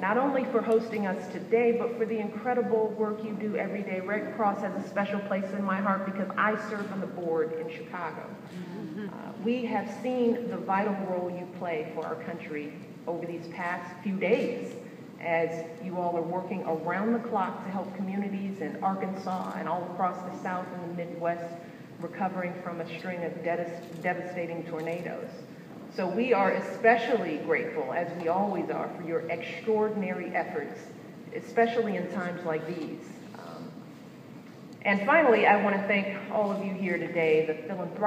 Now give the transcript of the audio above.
not only for hosting us today, but for the incredible work you do every day. Red Cross has a special place in my heart because I serve on the board in Chicago. Uh, we have seen the vital role you play for our country over these past few days as you all are working around the clock to help communities in Arkansas and all across the South and the Midwest recovering from a string of devastating tornadoes. So we are especially grateful, as we always are, for your extraordinary efforts, especially in times like these. Um, and finally, I want to thank all of you here today, the philanthropic